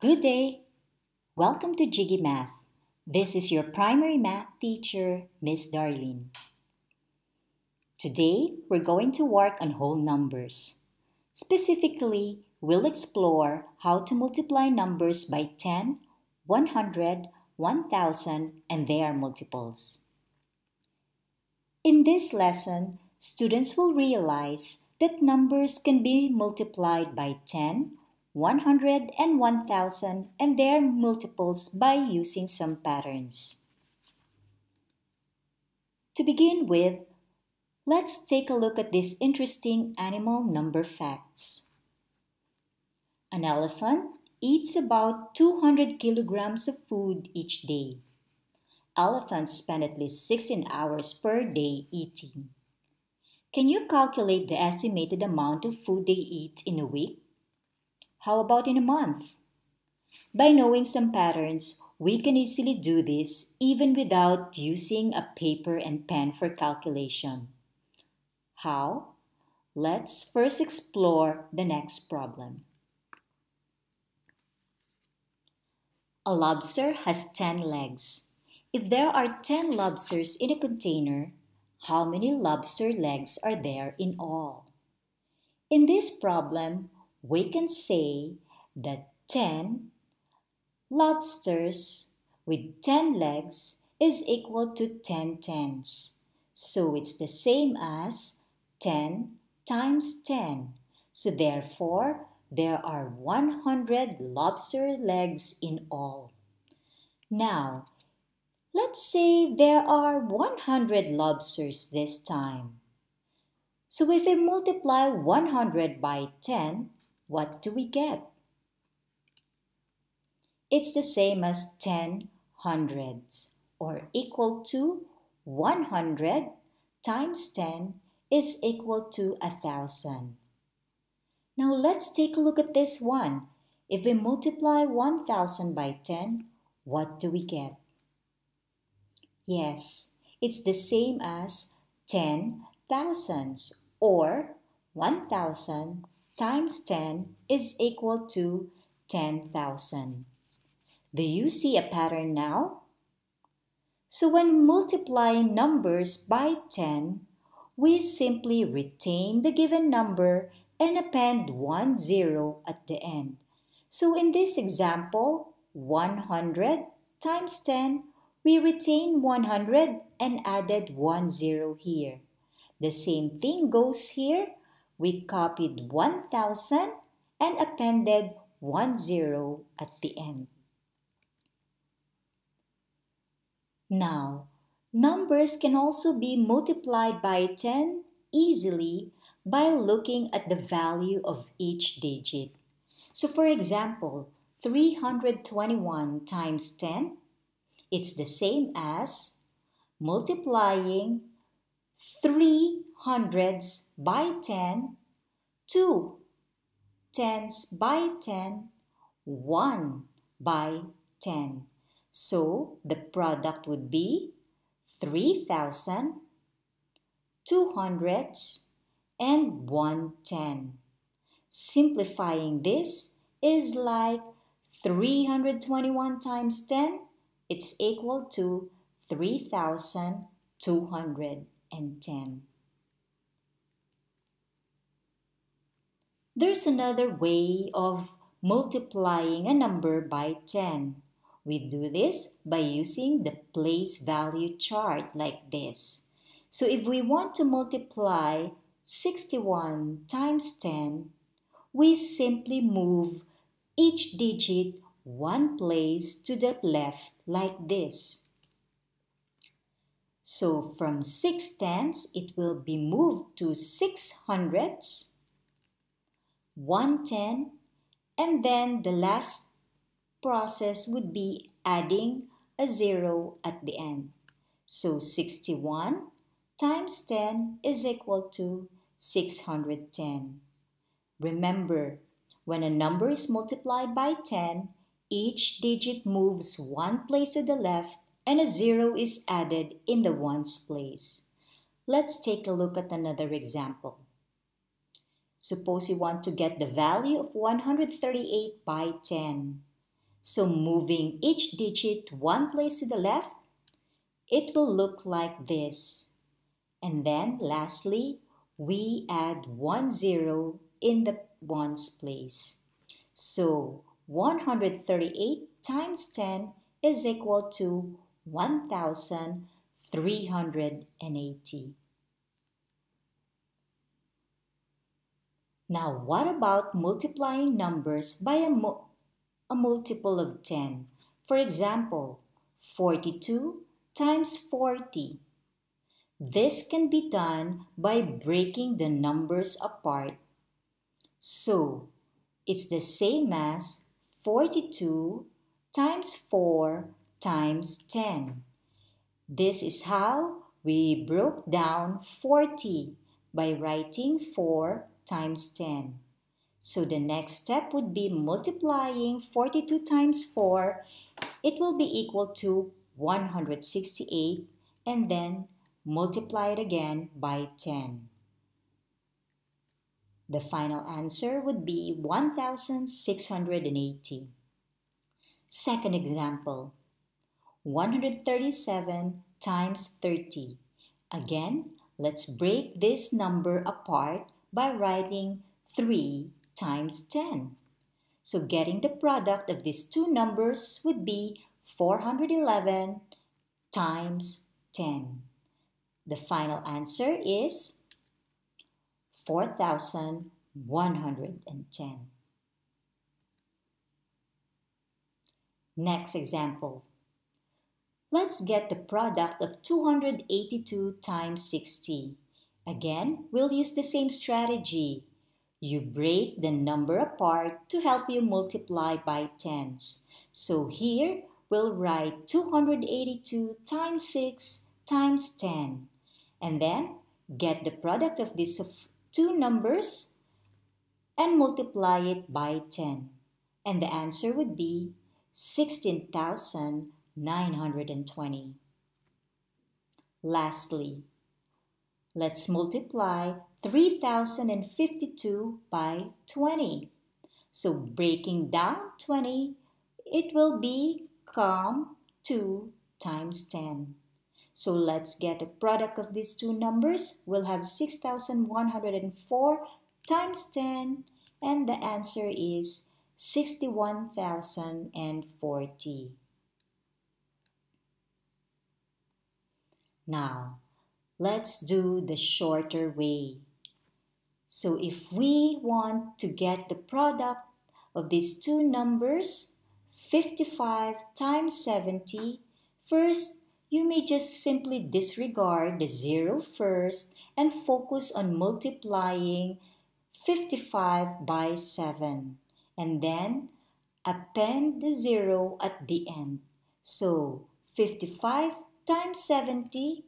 Good day! Welcome to Jiggy Math. This is your primary math teacher, Miss Darlene. Today, we're going to work on whole numbers. Specifically, we'll explore how to multiply numbers by 10, 100, 1000, and their multiples. In this lesson, students will realize that numbers can be multiplied by 10, 100, and 1000 and their multiples by using some patterns. To begin with, let's take a look at these interesting animal number facts. An elephant eats about 200 kilograms of food each day. Elephants spend at least 16 hours per day eating. Can you calculate the estimated amount of food they eat in a week? How about in a month? By knowing some patterns, we can easily do this even without using a paper and pen for calculation. How? Let's first explore the next problem. A lobster has 10 legs. If there are 10 lobsters in a container, how many lobster legs are there in all? In this problem, we can say that 10 lobsters with 10 legs is equal to 10 tens. So it's the same as 10 times 10. So therefore, there are 100 lobster legs in all. Now, Let's say there are 100 lobsters this time. So if we multiply 100 by 10, what do we get? It's the same as 10 hundreds or equal to 100 times 10 is equal to a thousand. Now let's take a look at this one. If we multiply 1000 by 10, what do we get? Yes, it's the same as 10 thousands or 1000 times 10 is equal to 10,000. Do you see a pattern now? So when multiplying numbers by 10, we simply retain the given number and append one zero at the end. So in this example, 100 times 10 we retain 100 and added 1 0 here. The same thing goes here. We copied 1000 and appended 1 0 at the end. Now, numbers can also be multiplied by 10 easily by looking at the value of each digit. So for example, 321 times 10 it's the same as multiplying 3 hundreds by 10, 2 tens by 10, 1 by 10. So the product would be 3,000, 2 hundreds, and 110. Simplifying this is like 321 times 10 it's equal to 3,210. There's another way of multiplying a number by 10. We do this by using the place value chart like this. So if we want to multiply 61 times 10, we simply move each digit one place to the left like this. So from 6 tenths, it will be moved to 6 hundredths, 1 ten, and then the last process would be adding a zero at the end. So 61 times 10 is equal to 610. Remember, when a number is multiplied by 10, each digit moves one place to the left and a zero is added in the ones place. Let's take a look at another example. Suppose you want to get the value of 138 by 10. So moving each digit one place to the left, it will look like this. And then lastly, we add one zero in the ones place. So 138 times 10 is equal to 1380. Now what about multiplying numbers by a, mu a multiple of 10? For example, 42 times 40. This can be done by breaking the numbers apart. So, it's the same as 42 times 4 times 10. This is how we broke down 40 by writing 4 times 10. So the next step would be multiplying 42 times 4. It will be equal to 168 and then multiply it again by 10. The final answer would be 1680. Second example, 137 times 30. Again, let's break this number apart by writing 3 times 10. So getting the product of these two numbers would be 411 times 10. The final answer is 4,110. Next example. Let's get the product of 282 times 60. Again, we'll use the same strategy. You break the number apart to help you multiply by tens. So here, we'll write 282 times 6 times 10. And then, get the product of these two numbers and multiply it by 10. And the answer would be 16,920. Lastly, let's multiply 3052 by 20. So breaking down 20, it will become 2 times 10. So let's get a product of these two numbers. We'll have 6,104 times 10 and the answer is 61,040. Now, let's do the shorter way. So if we want to get the product of these two numbers, 55 times 70, first you may just simply disregard the zero first and focus on multiplying 55 by 7 and then append the zero at the end. So 55 times 70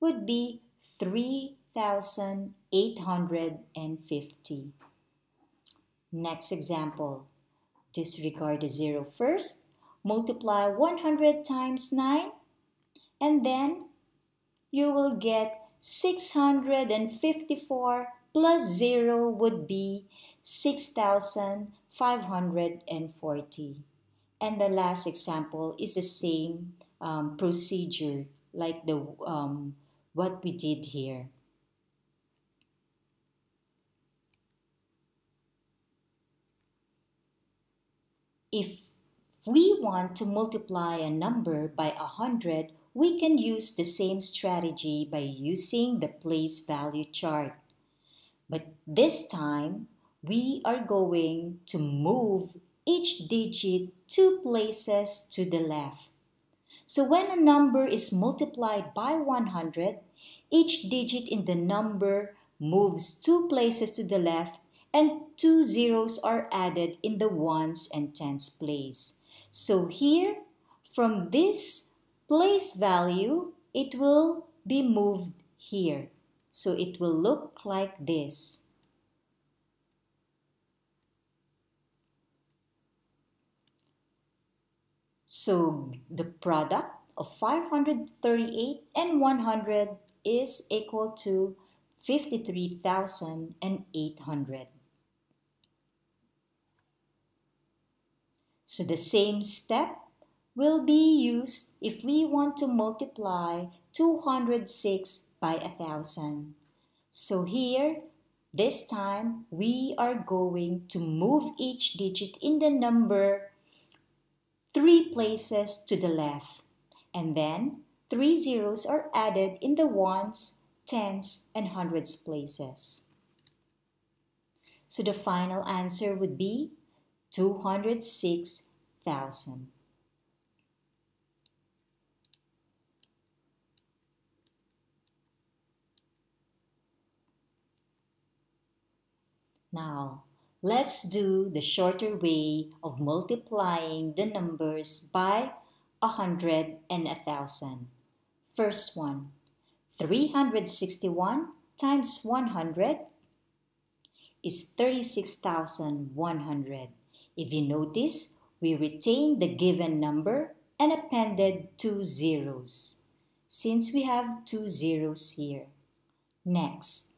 would be 3,850. Next example. Disregard the zero first. Multiply 100 times 9 and then you will get 654 plus 0 would be 6,540. And the last example is the same um, procedure like the um, what we did here. If we want to multiply a number by a hundred, we can use the same strategy by using the place value chart. But this time, we are going to move each digit two places to the left. So when a number is multiplied by 100, each digit in the number moves two places to the left and two zeros are added in the ones and tens place. So here, from this place value, it will be moved here. So it will look like this. So the product of 538 and 100 is equal to 53,800. So the same step will be used if we want to multiply 206 by 1000. So here, this time, we are going to move each digit in the number three places to the left. And then, three zeros are added in the ones, tens, and hundreds places. So the final answer would be 206,000. Now, let's do the shorter way of multiplying the numbers by a hundred and a thousand. First one, 361 times 100 is 36,100. If you notice, we retained the given number and appended two zeros, since we have two zeros here. Next,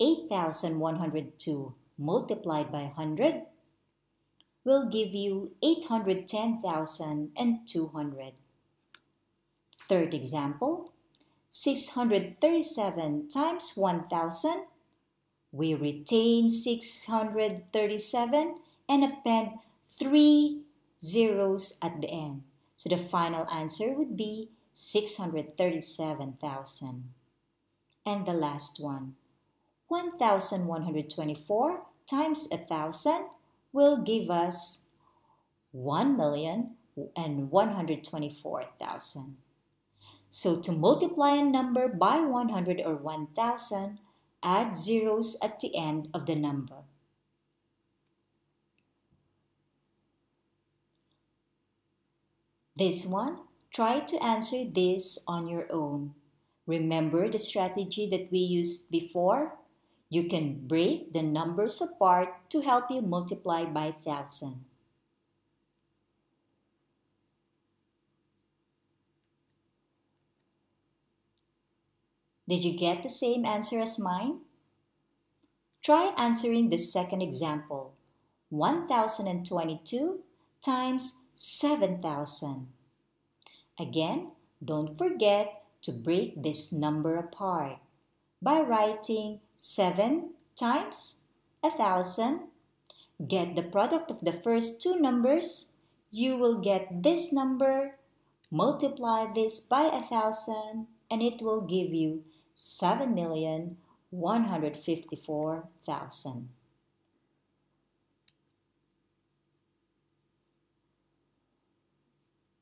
8,102 multiplied by 100 will give you 810,200. Third example, 637 times 1,000. We retain 637 and append three zeros at the end. So the final answer would be 637,000. And the last one, 1,124 times 1,000 will give us 1,124,000. So to multiply a number by 100 or 1,000, add zeros at the end of the number. This one, try to answer this on your own. Remember the strategy that we used before? You can break the numbers apart to help you multiply by thousand. Did you get the same answer as mine? Try answering the second example. 1022 times 7000. Again, don't forget to break this number apart by writing 7 times a thousand. Get the product of the first two numbers. You will get this number. Multiply this by a thousand and it will give you 7,154,000.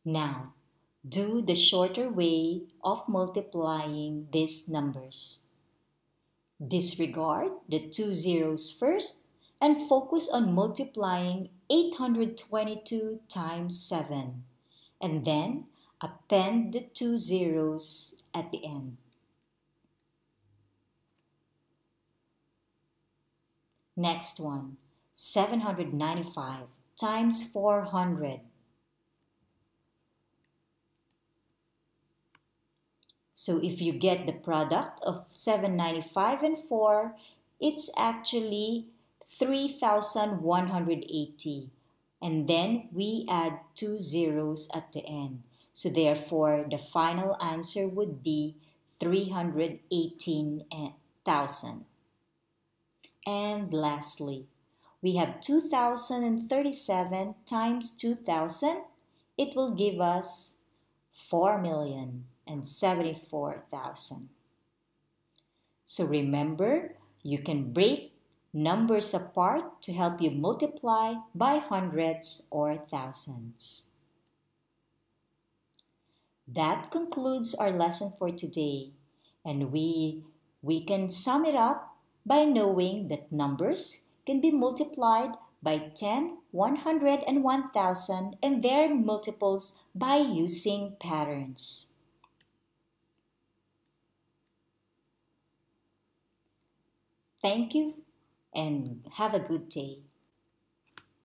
Now, do the shorter way of multiplying these numbers. Disregard the two zeros first and focus on multiplying 822 times 7 and then append the two zeros at the end. Next one, 795 times 400 So if you get the product of 795 and 4, it's actually 3,180. And then we add two zeros at the end. So therefore, the final answer would be 318,000. And lastly, we have 2,037 times 2,000. It will give us 4 million and 74,000. So remember, you can break numbers apart to help you multiply by hundreds or thousands. That concludes our lesson for today, and we, we can sum it up by knowing that numbers can be multiplied by 10, 100, and 1000 and their multiples by using patterns. Thank you and have a good day.